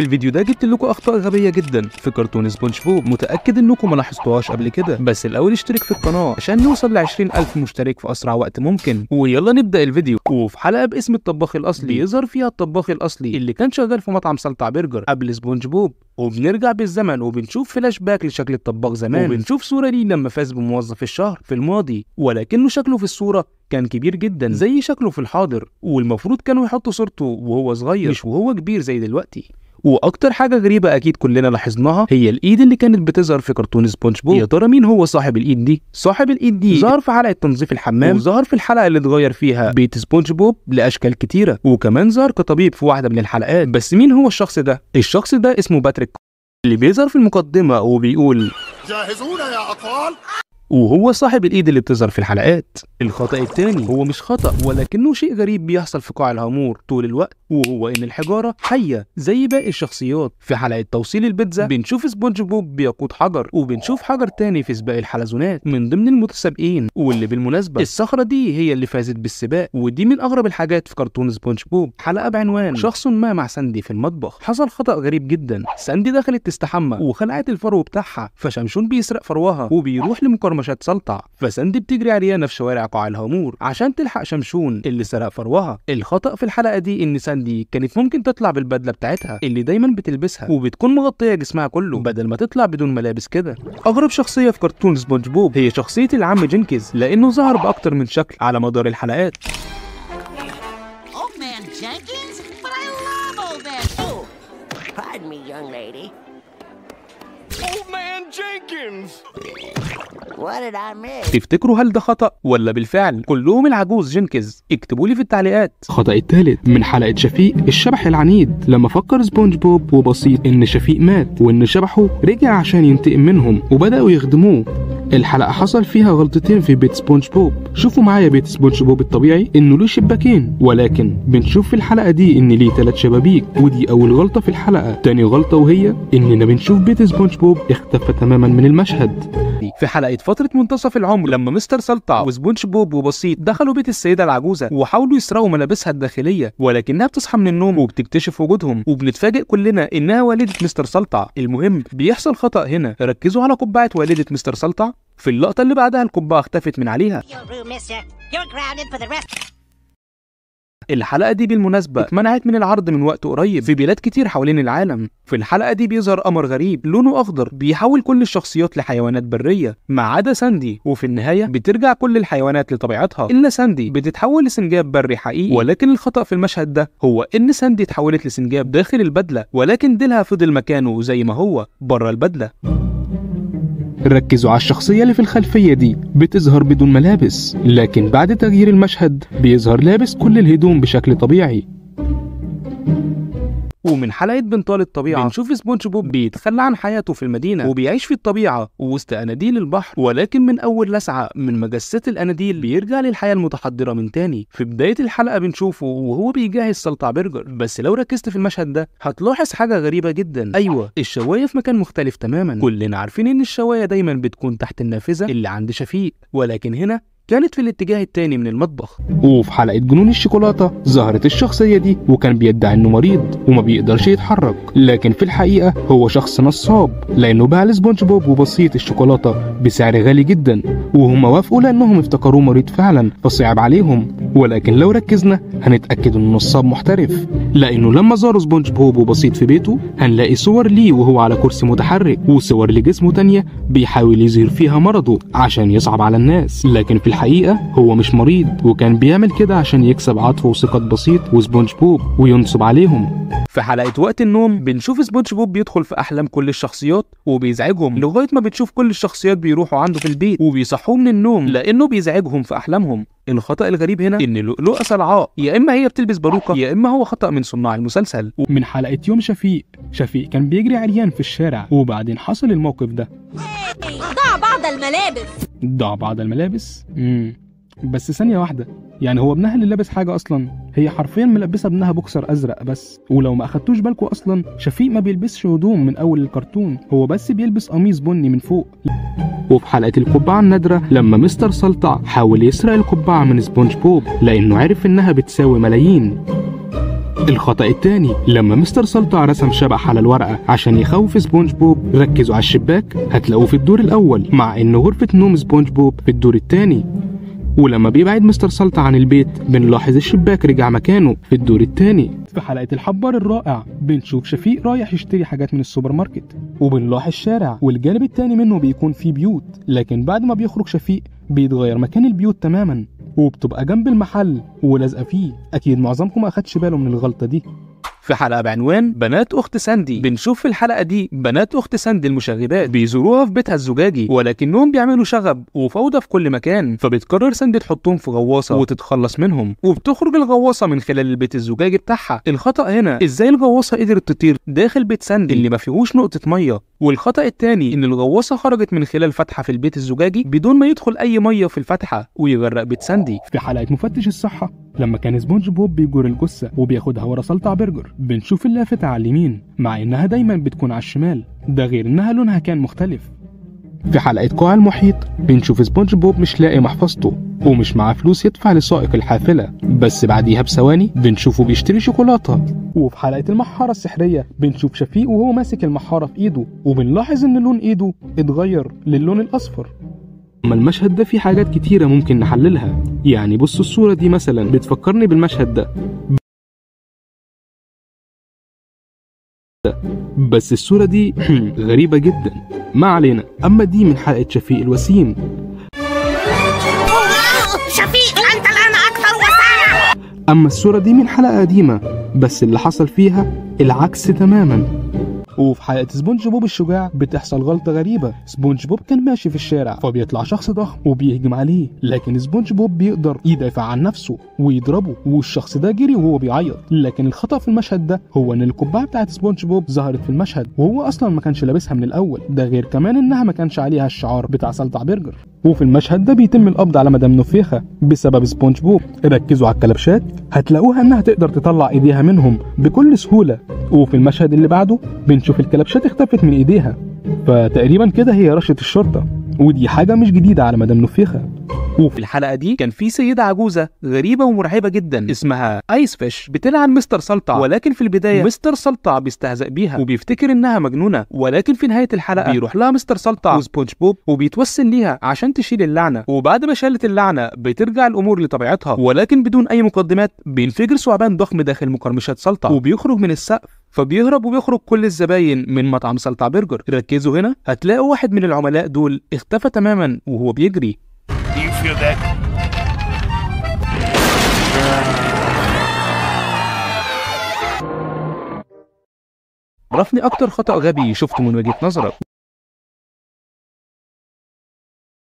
في الفيديو ده جبت لكم أخطاء غبية جدا. في كرتون سبونج بوب متأكد إنكم ما لاحظتوهاش قبل كده. بس الأول اشترك في القناة عشان نوصل ل 20000 مشترك في أسرع وقت ممكن. ويلا نبدأ الفيديو. وفي حلقة باسم الطباخ الأصلي. بيظهر فيها الطباخ الأصلي اللي كان شغال في مطعم سلطع برجر قبل سبونج بوب وبنرجع بالزمن وبنشوف فلاش باك لشكل الطباخ زمان. وبنشوف صورة ليه لما فاز بموظف الشهر في الماضي. ولكنه شكله في الصورة كان كبير جدا زي شكله في الحاضر. والمفروض كانوا يحطوا صورته وهو صغير مش وهو كبير زي دلوقتي. وأكتر حاجة غريبة أكيد كلنا لاحظناها هي الإيد اللي كانت بتظهر في كرتون سبونج بوب. يا ترى مين هو صاحب الإيد دي؟ صاحب الإيد دي ظهر في حلقة تنظيف الحمام. وظهر في الحلقة اللي اتغير فيها. بيت سبونج بوب لأشكال كتيرة وكمان ظهر كطبيب في واحدة من الحلقات. بس مين هو الشخص ده؟ الشخص ده اسمه باتريك. اللي بيظهر في المقدمة وبيقول جاهزون يا أطفال؟ وهو صاحب الإيد اللي بتظهر في الحلقات. الخطأ التاني هو مش خطأ ولكنه شيء غريب بيحصل في قاع الهامور طول الوقت. وهو إن الحجارة حية زي باقي الشخصيات. في حلقة توصيل البيتزا بنشوف سبونج بوب بيقود حجر وبنشوف حجر تاني في سباق الحلزونات من ضمن المتسابقين. واللي بالمناسبة الصخرة دي هي اللي فازت بالسباق ودي من أغرب الحاجات في كرتون سبونج بوب. حلقة بعنوان شخص ما مع ساندي في المطبخ. حصل خطأ غريب جدا. ساندي دخلت تستحمى وخلعت الفرو بتاعها. فشمشون بيسرق فروها وبيروح لمقرمشات سلطع فساندي بتجري عريانة في شوارع قاع الهامور عشان تلحق شمشون اللي سرق فروها. الخطأ في الحلقة دي إن ساندي كانت ممكن تطلع بالبدلة بتاعتها اللي دايما بتلبسها وبتكون مغطية جسمها كله بدل ما تطلع بدون ملابس كده أغرب شخصية في كرتون سبونج بوب هي شخصية العم جينكيز لأنه ظهر بأكتر من شكل على مدار الحلقات Jenkins? But I love. Oh, pardon me, young lady. تفتكروا هل ده خطأ ولا بالفعل؟ كلهم العجوز جينكيز. اكتبوا لي في التعليقات. خطأ التالت من حلقة شفيق الشبح العنيد. لما فكر سبونج بوب وبسيط إن شفيق مات وإن شبحه رجع عشان ينتقم منهم وبدأوا يخدموه الحلقة حصل فيها غلطتين في بيت سبونج بوب. شوفوا معايا بيت سبونج بوب الطبيعي إنه له شباكين. ولكن بنشوف في الحلقة دي إن ليه ثلاث شبابيك ودي أول غلطة في الحلقة. تاني غلطة وهي إننا بنشوف بيت سبونج بوب اختفى تماما من المشهد. في حلقة فترة منتصف العمر لما مستر سلطع وسبونج بوب وبسيط دخلوا بيت السيدة العجوزة وحاولوا يسرقوا ملابسها الداخلية ولكنها بتصحى من النوم وبتكتشف وجودهم وبنتفاجئ كلنا إنها والدة مستر سلطع المهم بيحصل خطأ هنا. ركزوا على قبعة والدة مستر سلطع في اللقطة اللي بعدها القبعة اختفت من عليها. الحلقة دي بالمناسبة اتمنعت من العرض من وقت قريب في بلاد كتير حوالين العالم. في الحلقة دي بيظهر قمر غريب لونه أخضر بيحول كل الشخصيات لحيوانات برية ما عدا ساندي. وفي النهاية بترجع كل الحيوانات لطبيعتها. إلا ساندي بتتحول لسنجاب بري حقيقي. ولكن الخطأ في المشهد ده هو إن ساندي اتحولت لسنجاب داخل البدلة ولكن ديلها فضل مكانه زي ما هو بره البدلة. ركزوا على الشخصية اللي في الخلفية دي بتظهر بدون ملابس لكن بعد تغيير المشهد بيظهر لابس كل الهدوم بشكل طبيعي. ومن حلقة بنطال الطبيعة بنشوف سبونج بوب بيتخلى عن حياته في المدينة. وبيعيش في الطبيعة وسط أناديل البحر. ولكن من أول لسعة من مجسات الأناديل بيرجع للحياة المتحضرة من تاني. في بداية الحلقة بنشوفه وهو بيجهز سلطع برجر. بس لو ركزت في المشهد ده هتلاحظ حاجة غريبة جدا. أيوة. الشواية في مكان مختلف تماما. كلنا عارفين إن الشواية دايما بتكون تحت النافذة اللي عند شفيق. ولكن هنا كانت في الاتجاه التاني من المطبخ. وفي حلقة جنون الشوكولاتة ظهرت الشخصية دي وكان بيدعي إنه مريض وما بيقدرش يتحرك. لكن في الحقيقة هو شخص نصاب لأنه باع لسبونج بوب وبسيط الشوكولاتة بسعر غالي جدا وهم وافقوا لأنهم افتكروه مريض فعلا فصعب عليهم. ولكن لو ركزنا هنتأكد إنه نصاب محترف لأنه لما زاروا سبونج بوب وبسيط في بيته هنلاقي صور ليه وهو على كرسي متحرك وصور لجسمه تانية بيحاول يظهر فيها مرضه عشان يصعب على الناس. لكن في الحقيقة هو مش مريض وكان بيعمل كده عشان يكسب عطف وثقة بسيط وسبونج بوب وينصب عليهم. في حلقة وقت النوم بنشوف سبونج بوب بيدخل في أحلام كل الشخصيات وبيزعجهم لغاية ما بنشوف كل الشخصيات بيروحوا عنده في البيت وبيصحوه من النوم لأنه بيزعجهم في أحلامهم. الخطأ الغريب هنا إن لؤلؤة صلعاء يا إما هي بتلبس باروكة يا إما هو خطأ من صناع المسلسل. من حلقة يوم شفيق شفيق كان بيجري عريان في الشارع وبعدين حصل الموقف ده. ضع بعض الملابس. ضاع بعض الملابس. امم بس ثانية واحدة يعني هو ابنها اللي لابس حاجة أصلا هي حرفيا ملبسة ابنها بوكسر أزرق بس. ولو ما أخدتوش بالكوا أصلا شفيق ما بيلبسش هدوم من أول الكرتون هو بس بيلبس قميص بني من فوق. وفي حلقة القبعة النادرة لما مستر سلطع حاول يسرق القبعة من سبونج بوب لأنه عرف إنها بتساوي ملايين. الخطأ التاني لما مستر سلطع رسم شبح على الورقة عشان يخوف سبونج بوب ركزوا على الشباك هتلاقوه في الدور الأول مع إن غرفة نوم سبونج بوب في الدور التاني ولما بيبعد مستر سلطع عن البيت بنلاحظ الشباك رجع مكانه في الدور التاني في حلقة الحبار الرائع بنشوف شفيق رايح يشتري حاجات من السوبر ماركت وبنلاحظ شارع والجانب التاني منه بيكون فيه بيوت لكن بعد ما بيخرج شفيق بيتغير مكان البيوت تماما. وبتبقى جنب المحل ولازقة فيه. أكيد معظمكم ما أخدش باله من الغلطة دي. في حلقة بعنوان بنات أخت ساندي. بنشوف في الحلقة دي بنات أخت ساندي المشاغبات. بيزوروها في بيتها الزجاجي ولكنهم بيعملوا شغب وفوضى في كل مكان فبتقرر ساندي تحطهم في غواصة وتتخلص منهم. وبتخرج الغواصة من خلال البيت الزجاجي بتاعها. الخطأ هنا إزاي الغواصة قدرت تطير داخل بيت ساندي اللي ما فيهوش نقطة مية؟ والخطأ التاني إن الغواصة خرجت من خلال فتحة في البيت الزجاجي بدون ما يدخل أي مية في الفتحة ويغرق بيت ساندي. في حلقة مفتش الصحة لما كان سبونج بوب بيجر الجثة وبياخدها ورا سلطع برجر بنشوف اللافتة على اليمين مع إنها دايما بتكون على الشمال ده غير إنها لونها كان مختلف. في حلقة قاع المحيط بنشوف سبونج بوب مش لاقي محفظته ومش معاه فلوس يدفع لسائق الحافلة بس بعديها بثواني بنشوفه بيشتري شوكولاتة. وفي حلقة المحارة السحرية بنشوف شفيق وهو ماسك المحارة في إيده وبنلاحظ إن لون إيده اتغير للون الأصفر. أما المشهد ده فيه حاجات كتيرة ممكن نحللها. يعني بصوا الصورة دي مثلا بتفكرني بالمشهد ده. بس الصورة دي غريبة جدا. ما علينا. أما دي من حلقة شفيق الوسيم. شفيق أنت الآن أكثر وسامة. أما الصورة دي من حلقة قديمة بس اللي حصل فيها العكس تماما. وفي حلقة سبونج بوب الشجاع بتحصل غلطة غريبة. سبونج بوب كان ماشي في الشارع فبيطلع شخص ضخم وبيهجم عليه لكن سبونج بوب بيقدر يدافع عن نفسه ويضربه والشخص ده جري وهو بيعيط. لكن الخطأ في المشهد ده هو إن القبعة بتاعت سبونج بوب ظهرت في المشهد وهو أصلا ما كانش لابسها من الأول. ده غير كمان إنها ما كانش عليها الشعار بتاع سلطع برجر. وفي المشهد ده بيتم القبض على مدام نفيخة بسبب سبونج بوب ركزوا على الكلبشات هتلاقوها إنها تقدر تطلع إيديها منهم بكل سهولة. وفي المشهد اللي بعده بنشوف الكلبشات اختفت من إيديها. فتقريبا كده هي رشت الشرطة. ودي حاجة مش جديدة على مدام نفيخة. وفي الحلقة دي كان في سيدة عجوزة غريبة ومرعبة جدا اسمها آيس فيش. بتلعن مستر سلطع. ولكن في البداية مستر سلطع بيستهزأ بيها وبيفتكر إنها مجنونة. ولكن في نهاية الحلقة بيروح لها مستر سلطع وسبونج بوب وبيتوسل ليها عشان تشيل اللعنة. وبعد ما شالت اللعنة بترجع الأمور لطبيعتها. ولكن بدون أي مقدمات بينفجر ثعبان ضخم داخل مقرمشات سلطع وبيخرج من السقف. فبيهرب وبيخرج كل الزباين من مطعم سلطع برجر. ركزوا هنا هتلاقوا واحد من العملاء دول اختفى تماما وهو بيجري. Feel that? عرفني أكتر خطأ غبي شفته من وجهة نظرك